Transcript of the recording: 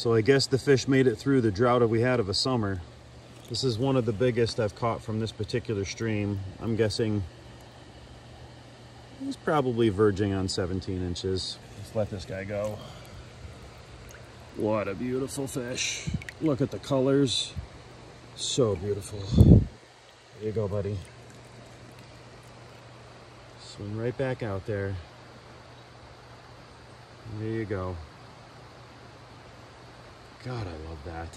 So I guess the fish made it through the drought that we had of a summer. This is one of the biggest I've caught from this particular stream. I'm guessing he's probably verging on 17 inches. Let's let this guy go. What a beautiful fish. Look at the colors. So beautiful. There you go, buddy. Swim right back out there. There you go. God, I love that.